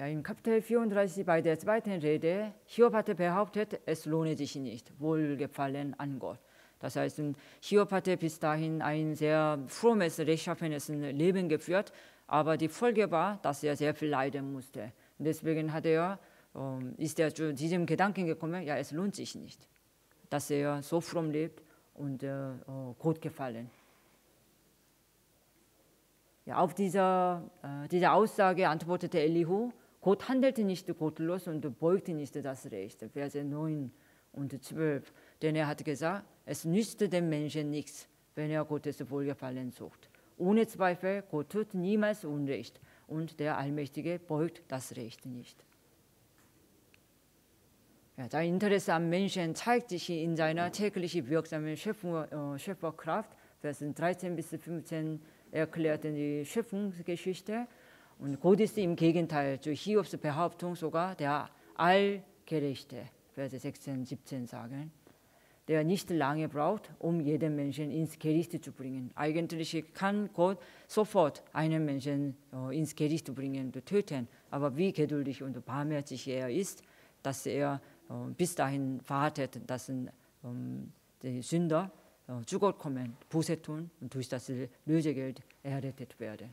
Ja, in Kapitel 34 bei der zweiten Rede, Hiob hatte behauptet, es lohne sich nicht, Wohlgefallen an Gott. Das heißt, Hiob hatte bis dahin ein sehr frommes, rechtschaffenes Leben geführt, aber die Folge war, dass er sehr viel leiden musste. Und deswegen hat er, ähm, ist er zu diesem Gedanken gekommen, ja, es lohnt sich nicht, dass er so fromm lebt und äh, oh, Gott gefallen. Ja, auf dieser, äh, diese Aussage antwortete Elihu, Gott handelte nicht gottlos und beugte nicht das Recht. Verse 9 und 12. Denn er hat gesagt, es nützte dem Menschen nichts, wenn er Gottes Wohlgefallen sucht. Ohne Zweifel, Gott tut niemals Unrecht und der Allmächtige beugt das Recht nicht. Ja, sein Interesse am Menschen zeigt sich in seiner täglich wirksamen Schöpfer, äh, Schöpferkraft. Versen 13 bis 15 erklärt die Schöpfungsgeschichte. Und Gott ist im Gegenteil zu Hiobs Behauptung sogar der Allgerechte, Verse 16, 17 sagen der nicht lange braucht, um jeden Menschen ins Gericht zu bringen. Eigentlich kann Gott sofort einen Menschen ins Gericht bringen und töten. Aber wie geduldig und barmherzig er ist, dass er bis dahin wartet, dass die Sünder zu Gott kommen, Buße tun und durch das Lösegeld errettet werden.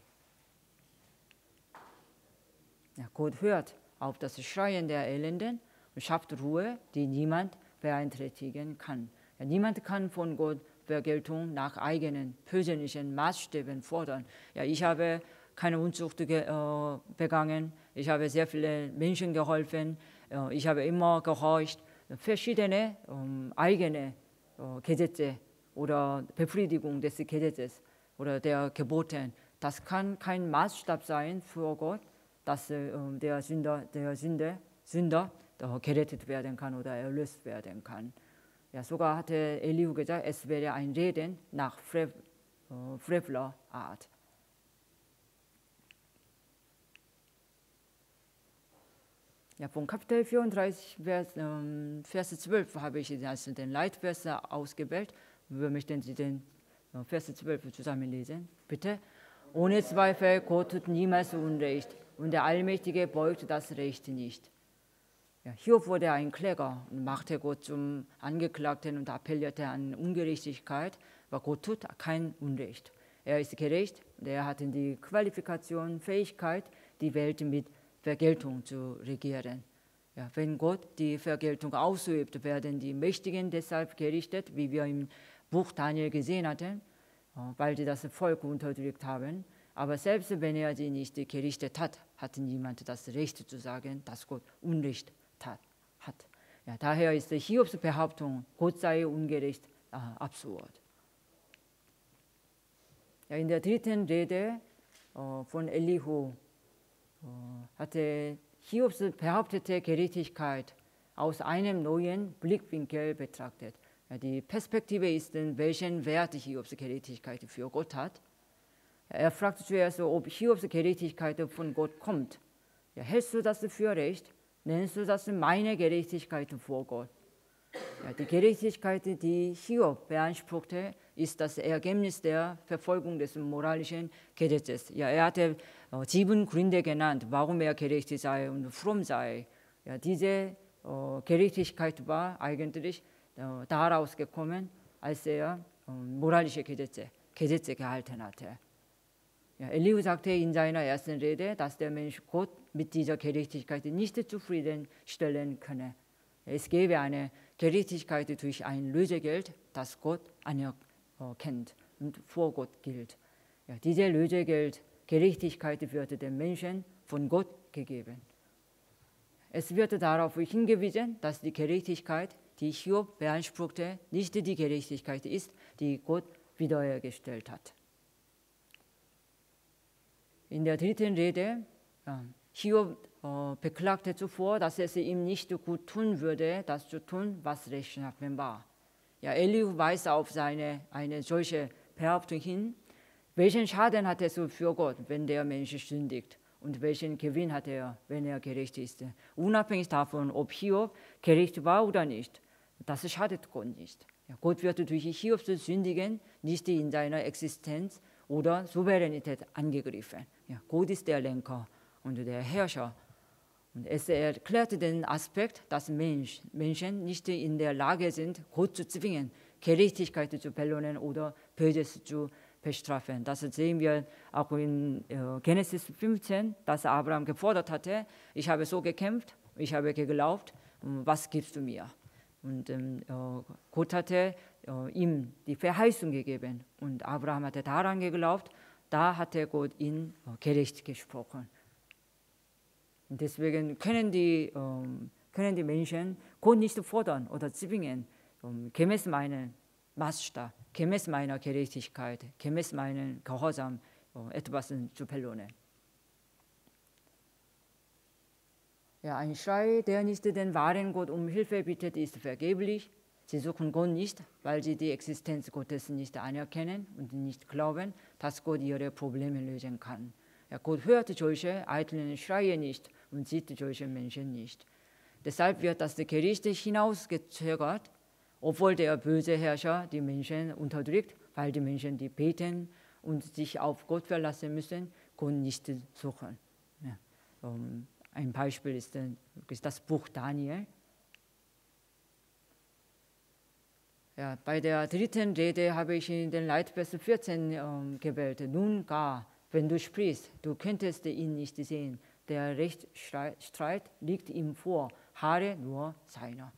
Ja, Gott hört auf das Schreien der Elenden und schafft Ruhe, die niemand beeinträchtigen kann. Ja, niemand kann von Gott Vergeltung nach eigenen persönlichen Maßstäben fordern. Ja, ich habe keine Unzucht äh, begangen, ich habe sehr vielen Menschen geholfen, äh, ich habe immer gehorcht. Verschiedene ähm, eigene äh, Gesetze oder Befriedigung des Gesetzes oder der Gebote, das kann kein Maßstab sein für Gott, dass äh, der Sünder, der Sünde, Sünder gerettet werden kann oder erlöst werden kann. Ja, sogar hatte Elihu gesagt, es wäre ein Reden nach äh, Frevler Art. Ja, von Kapitel 34, Vers, ähm, Vers 12 habe ich also den Leitvers ausgewählt. Wir möchten Sie den äh, Vers 12 zusammenlesen. Bitte. Ohne Zweifel, Gott tut niemals Unrecht und der Allmächtige beugt das Recht nicht. Ja, Hiob wurde ein Kläger und machte Gott zum Angeklagten und appellierte an Ungerechtigkeit, aber Gott tut kein Unrecht. Er ist gerecht und er hat die Qualifikation, Fähigkeit, die Welt mit Vergeltung zu regieren. Ja, wenn Gott die Vergeltung ausübt, werden die Mächtigen deshalb gerichtet, wie wir im Buch Daniel gesehen hatten, weil sie das Volk unterdrückt haben. Aber selbst wenn er sie nicht gerichtet hat, hat niemand das Recht zu sagen, dass Gott Unrecht hat. Ja, daher ist Hiobs Behauptung, Gott sei ungerecht, äh, absurd. Ja, in der dritten Rede äh, von Elihu äh, hatte Hiobs behauptete Gerechtigkeit aus einem neuen Blickwinkel betrachtet. Ja, die Perspektive ist, welchen Wert Hiobs Gerechtigkeit für Gott hat. Er fragt zuerst, ob Hiobs Gerechtigkeit von Gott kommt. Ja, hältst du das für recht? nennst du das meine Gerechtigkeit vor Gott. Ja, die Gerechtigkeit, die Hiob beanspruchte, ist das Ergebnis der Verfolgung des moralischen Gesetzes. Ja, er hatte äh, sieben Gründe genannt, warum er gerecht sei und fromm sei. Ja, diese äh, Gerechtigkeit war eigentlich äh, daraus gekommen, als er äh, moralische Gesetze, Gesetze gehalten hatte. Elihu sagte in seiner ersten Rede, dass der Mensch Gott mit dieser Gerechtigkeit nicht zufriedenstellen könne. Es gäbe eine Gerechtigkeit durch ein Lösegeld, das Gott anerkennt und vor Gott gilt. Ja, diese Lösegeld, Gerechtigkeit wird dem Menschen von Gott gegeben. Es wird darauf hingewiesen, dass die Gerechtigkeit, die Hiob beanspruchte, nicht die Gerechtigkeit ist, die Gott wiederhergestellt hat. In der dritten Rede, Hiob äh, beklagte zuvor, dass es ihm nicht gut tun würde, das zu tun, was rechtschaffen war. Ja, Elihu weist auf seine, eine solche Behauptung hin. Welchen Schaden hat es für Gott, wenn der Mensch sündigt? Und welchen Gewinn hat er, wenn er gerecht ist? Unabhängig davon, ob Hiob gerecht war oder nicht. Das schadet Gott nicht. Ja, Gott wird durch Hiobs Sündigen nicht in seiner Existenz oder Souveränität angegriffen. Ja, Gott ist der Lenker und der Herrscher Und es erklärte den Aspekt, dass Mensch, Menschen nicht in der Lage sind, Gott zu zwingen, Gerechtigkeit zu belohnen oder Böses zu bestrafen. Das sehen wir auch in äh, Genesis 15, dass Abraham gefordert hatte, ich habe so gekämpft, ich habe geglaubt, was gibst du mir? Und ähm, äh, Gott hatte äh, ihm die Verheißung gegeben und Abraham hatte daran geglaubt, da hatte Gott ihn gerecht gesprochen. Und deswegen können die, ähm, können die Menschen Gott nicht fordern oder zwingen, um, gemäß meinem Maßstab, gemäß meiner Gerechtigkeit, gemäß meinem Gehorsam uh, etwas zu belohnen. Ja, ein Schrei, der nicht den wahren Gott um Hilfe bittet, ist vergeblich. Sie suchen Gott nicht, weil sie die Existenz Gottes nicht anerkennen und nicht glauben, dass Gott ihre Probleme lösen kann. Ja, Gott hört solche eitlen Schreie nicht und sieht solche Menschen nicht. Deshalb wird das Gericht hinausgezögert, obwohl der böse Herrscher die Menschen unterdrückt, weil die Menschen, die beten und sich auf Gott verlassen müssen, Gott nicht suchen. Ja, um, ein Beispiel ist, ist das Buch Daniel. Ja, bei der dritten Rede habe ich in den Leitvers 14 ähm, gewählt. Nun gar, wenn du sprichst, du könntest ihn nicht sehen. Der Rechtsstreit liegt ihm vor, Haare nur seiner.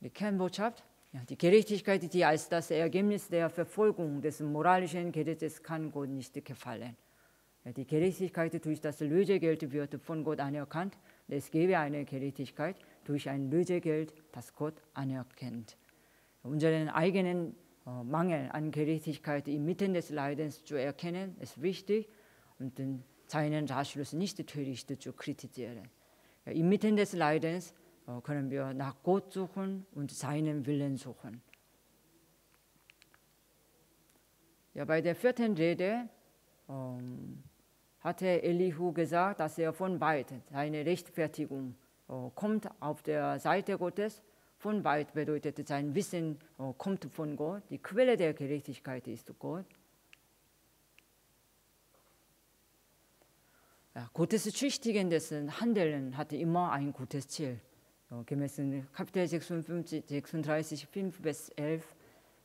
Die Kernbotschaft, ja, die Gerechtigkeit, die als das Ergebnis der Verfolgung des moralischen Gesetzes kann Gott nicht gefallen. Ja, die Gerechtigkeit durch das Lösegeld wird von Gott anerkannt. Es gäbe eine Gerechtigkeit durch ein Lösegeld, das Gott anerkennt unseren eigenen äh, Mangel an Gerechtigkeit inmitten des Leidens zu erkennen, ist wichtig und den, seinen Ratschluss nicht töricht zu kritisieren. Inmitten des Leidens äh, können wir nach Gott suchen und seinen Willen suchen. Ja, bei der vierten Rede ähm, hatte Elihu gesagt, dass er von weit seine Rechtfertigung äh, kommt auf der Seite Gottes von weit bedeutet, sein Wissen äh, kommt von Gott. Die Quelle der Gerechtigkeit ist Gott. Ja, Gottes züchtigendes Handeln hatte immer ein gutes Ziel. Ja, gemäß Kapitel 56, 36, 5 bis 11,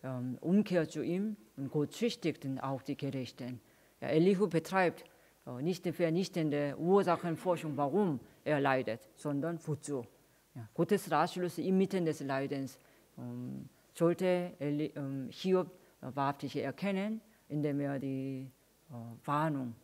ähm, Umkehr zu ihm und Gott züchtigt auch die Gerechten. Ja, Elihu betreibt äh, nicht die vernichtende Ursachenforschung, warum er leidet, sondern wozu. Ja, Gottes Ratschluss inmitten des Leidens ähm, sollte ähm, Hiob wahrhaftig erkennen, indem er die äh, Warnung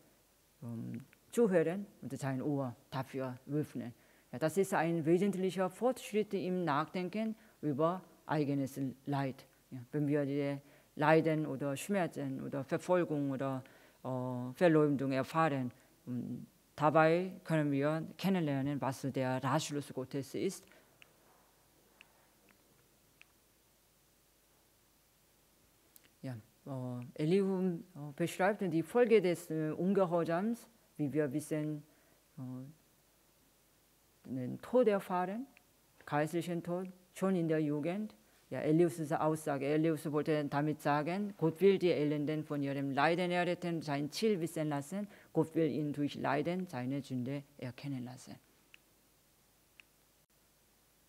ähm, zuhören und sein Ohr dafür öffnen. Ja, das ist ein wesentlicher Fortschritt im Nachdenken über eigenes Leid. Ja, wenn wir die Leiden oder Schmerzen oder Verfolgung oder äh, Verleumdung erfahren, Dabei können wir kennenlernen, was der Ratschluss Gottes ist. Ja, äh, Elihu äh, beschreibt die Folge des äh, Ungehorsams, wie wir wissen, äh, den Tod erfahren, geistlichen Tod, schon in der Jugend. Ja, Elius' Aussage, Elius wollte damit sagen, Gott will die Elenden von ihrem Leiden erretten, sein Ziel wissen lassen. Gott will ihn durch Leiden seine Sünde erkennen lassen.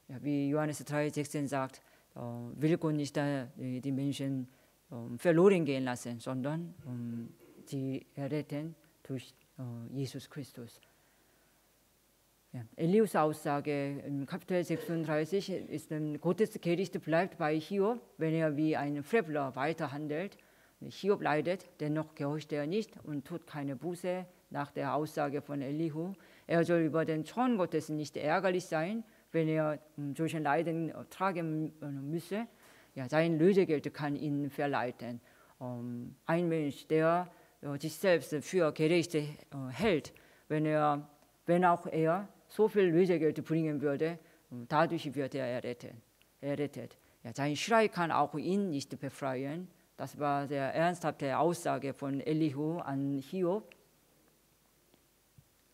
Ja, wie Johannes 3,16 sagt, äh, will Gott nicht äh, die Menschen äh, verloren gehen lassen, sondern äh, sie erretten durch äh, Jesus Christus. Ja. Elius Aussage im Kapitel 36 ist, Gottes Gericht bleibt bei Hiob, wenn er wie ein Frevler weiterhandelt. Hiob leidet, dennoch gehorcht er nicht und tut keine Buße nach der Aussage von Elihu. Er soll über den Zorn Gottes nicht ärgerlich sein, wenn er solchen Leiden tragen müsse. Ja, sein Lösegeld kann ihn verleiten. Ähm, ein Mensch, der sich selbst für gerecht äh, hält, wenn, er, wenn auch er so viel Lösegeld bringen würde, dadurch wird er errettet. errettet. Ja, sein Schrei kann auch ihn nicht befreien. Das war der ernsthafte Aussage von Elihu an Hiob.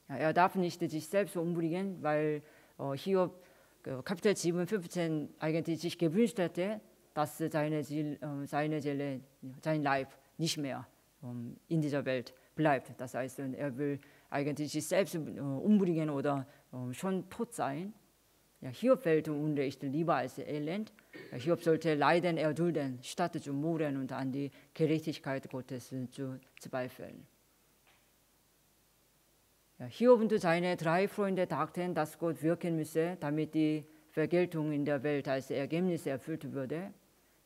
Er darf nicht sich selbst umbringen, weil äh, Hiob äh, Kapitel 7, 15 eigentlich sich gewünscht hätte, dass seine, äh, seine Seele, sein Leib nicht mehr ähm, in dieser Welt bleibt. Das heißt, er will eigentlich sich selbst umbringen oder äh, schon tot sein. Ja, Hiob wählte Unrecht lieber als Elend. Ja, Hiob sollte Leiden erdulden, statt zu murren und an die Gerechtigkeit Gottes zu zweifeln. Ja, Hiob und seine drei Freunde dachten, dass Gott wirken müsse, damit die Vergeltung in der Welt als Ergebnis erfüllt würde.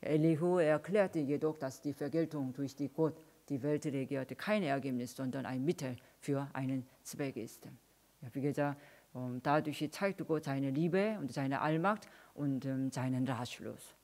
Elihu erklärte jedoch, dass die Vergeltung durch die Gott die Welt regierte kein Ergebnis, sondern ein Mittel für einen Zweck ist. Ja, wie gesagt, dadurch zeigt Gott seine Liebe und seine Allmacht und ähm, seinen Ratschluss.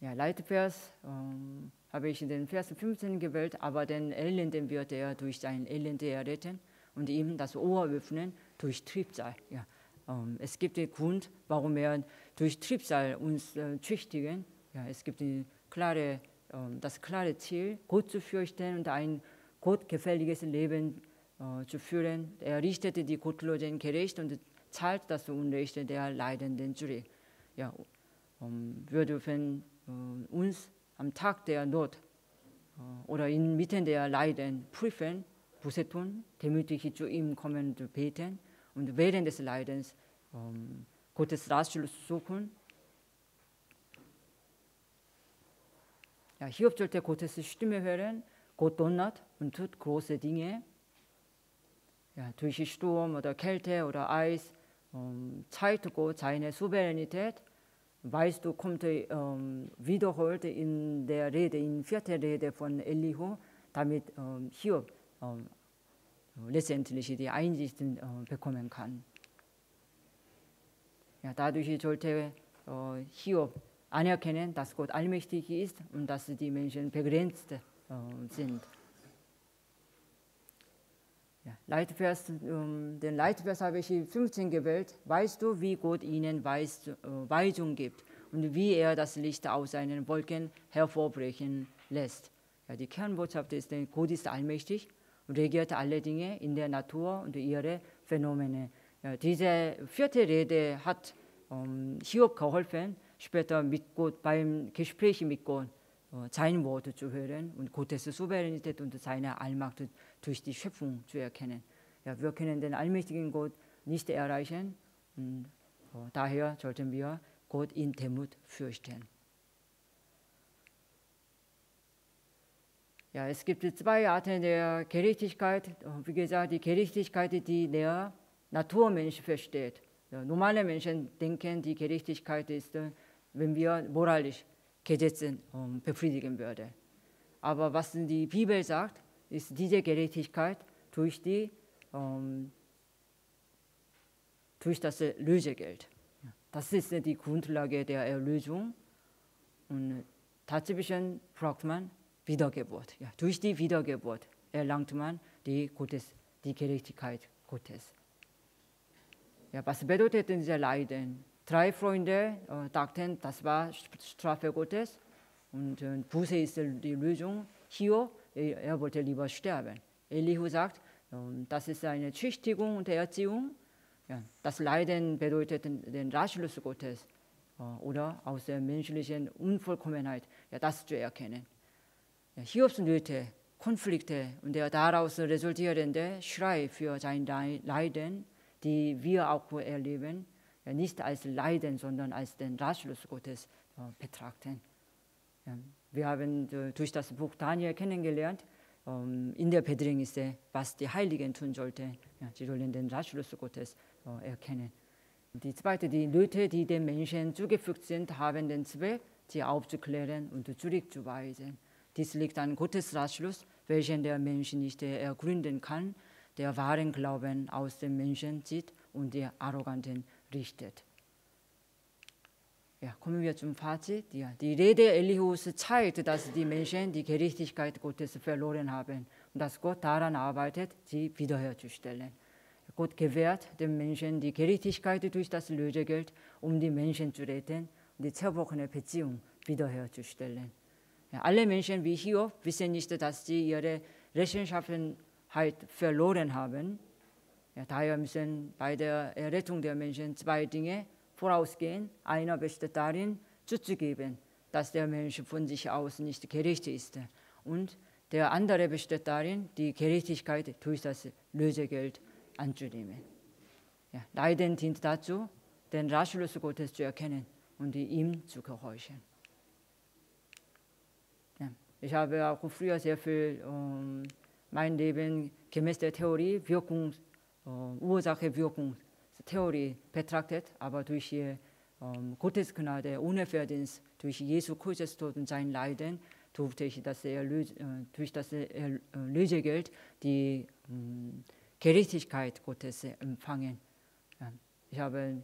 Ja, Leitvers ähm, habe ich in den Vers 15 gewählt, aber den Elenden wird er durch sein Elende erretten und ihm das Ohr öffnen durch Trübsal. Ja, ähm, es gibt den Grund, warum er durch Trübsal uns äh, züchtigen. Ja, es gibt klare, äh, das klare Ziel, Gott zu fürchten und ein gottgefälliges Leben äh, zu führen. Er richtete die Gottlosen gerecht und zahlt das Unrecht der Leidenden zurück. Ja, wir dürfen uns am Tag der Not oder inmitten der Leiden prüfen, Buße tun, demütig zu ihm kommen und beten und während des Leidens Gottes Ratschluss suchen. Ja, Hiob sollte Gottes Stimme hören. Gott donnert und tut große Dinge. Ja, durch Sturm oder Kälte oder Eis ähm, zeigt Gott seine Souveränität. Weißt du, kommt ähm, wiederholt in der Rede, in vierter Rede von Elihu, damit ähm, Hiob ähm, letztendlich die Einsichten äh, bekommen kann. Ja, dadurch sollte äh, Hiob anerkennen, dass Gott allmächtig ist und dass die Menschen begrenzt äh, sind. Ja, Leitvers, ähm, den Leitvers habe ich 15 gewählt. Weißt du, wie Gott ihnen Weis, äh, Weisung gibt und wie er das Licht aus seinen Wolken hervorbrechen lässt? Ja, die Kernbotschaft ist, Gott ist allmächtig und regiert alle Dinge in der Natur und ihre Phänomene. Ja, diese vierte Rede hat ähm, Hiob geholfen, später mit Gott beim Gespräch mit Gott äh, sein Wort zu hören und Gottes Souveränität und seine Allmacht durch die Schöpfung zu erkennen. Ja, wir können den allmächtigen Gott nicht erreichen und äh, daher sollten wir Gott in Demut fürchten. Ja, es gibt zwei Arten der Gerechtigkeit. Wie gesagt, die Gerechtigkeit, die der Naturmensch versteht. Ja, normale Menschen denken, die Gerechtigkeit ist, wenn wir moralisch Gesetze befriedigen würde. Aber was die Bibel sagt, ist diese Gerechtigkeit durch, die, um, durch das Lösegeld. Das ist die Grundlage der Erlösung. Und tatsächlich braucht man Wiedergeburt. Ja, durch die Wiedergeburt erlangt man die, Gottes, die Gerechtigkeit Gottes. Ja, was bedeutet dieser Leiden? Drei Freunde äh, dachten, das war Strafe Gottes und äh, Buße ist die Lösung. Hier, er, wollte lieber sterben. Elihu sagt, äh, das ist eine Züchtigung und Erziehung. Das Leiden bedeutet den, Ratschluss Gottes äh, oder aus der menschlichen Unvollkommenheit, das zu erkennen. Ja, Hiobs Nöte, Konflikte und der daraus resultierende Schrei für sein Leiden, die wir auch erleben, nicht als Leiden, sondern als den Ratschluss Gottes äh, betrachten. Wir haben äh, durch das Buch Daniel kennengelernt, ähm, in der Bedrängnisse, was die Heiligen tun sollten. Sie sollen den Ratschluss Gottes äh, erkennen. Die zweite, die Nöte, die den Menschen zugefügt sind, haben den Zweck, sie aufzuklären und zurückzuweisen. Dies liegt an Gottes Ratschluss, welchen der Mensch nicht ergründen kann, der wahren Glauben aus dem Menschen zieht und die Arroganten richtet. Ja, kommen wir zum Fazit. Ja, die Rede Elihus zeigt, dass die Menschen die Gerechtigkeit Gottes verloren haben und dass Gott daran arbeitet, sie wiederherzustellen. Gott gewährt den Menschen die Gerechtigkeit durch das Lösegeld, um die Menschen zu retten und die zerbrochene Beziehung wiederherzustellen. Ja, alle Menschen wie Hiob wissen nicht, dass sie ihre Rechenschaftlichkeit verloren haben. Ja, daher müssen bei der Errettung der Menschen zwei Dinge vorausgehen. Einer besteht darin, zuzugeben, dass der Mensch von sich aus nicht gerecht ist. Und der andere besteht darin, die Gerechtigkeit durch das Lösegeld anzunehmen. Ja, Leiden dient dazu, den Ratschluss Gottes zu erkennen und ihm zu gehorchen. Ja, ich habe auch früher sehr viel um, mein Leben gemäß der Theorie Wirkung, uh, Ursache-Wirkungstheorie betrachtet, aber durch um, Gottes Gnade ohne Verdienst, durch Jesu Christus Tod und sein Leiden, durfte ich das Erlös, äh, durch das Erlösegeld die um, Gerechtigkeit Gottes empfangen. Ja, ich habe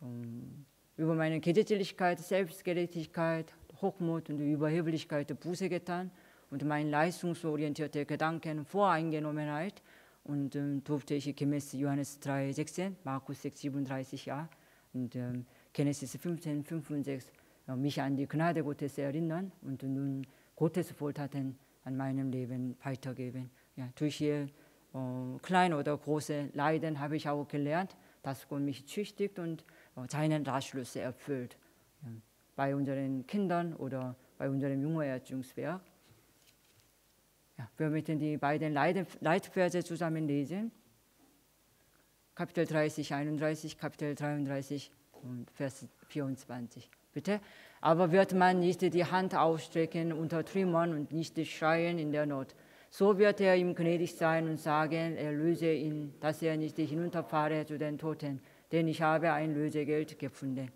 um, über meine Gesetzlichkeit, Selbstgerechtigkeit, Hochmut und Überheblichkeit Buße getan und meine leistungsorientierte Gedanken Voreingenommenheit und ähm, durfte ich gemäß Johannes 3, 16, Markus 6, 37 ja und ähm, Genesis 15, 5 und 6 äh, mich an die Gnade Gottes erinnern und nun Gottes Wohltaten an meinem Leben weitergeben. Ja, durch ihr äh, kleine oder große Leiden habe ich auch gelernt, dass Gott mich züchtigt und äh, seinen Ratschlüsse erfüllt. Ja, bei unseren Kindern oder bei unserem Jungererziehungswerk. Ja, wir möchten die beiden Leitverse zusammen lesen. Kapitel 30, 31, Kapitel 33 und Vers 24. Bitte. Aber wird man nicht die Hand ausstrecken unter Trümmern und nicht schreien in der Not, so wird er ihm gnädig sein und sagen, er löse ihn, dass er nicht hinunterfahre zu den Toten, denn ich habe ein Lösegeld gefunden.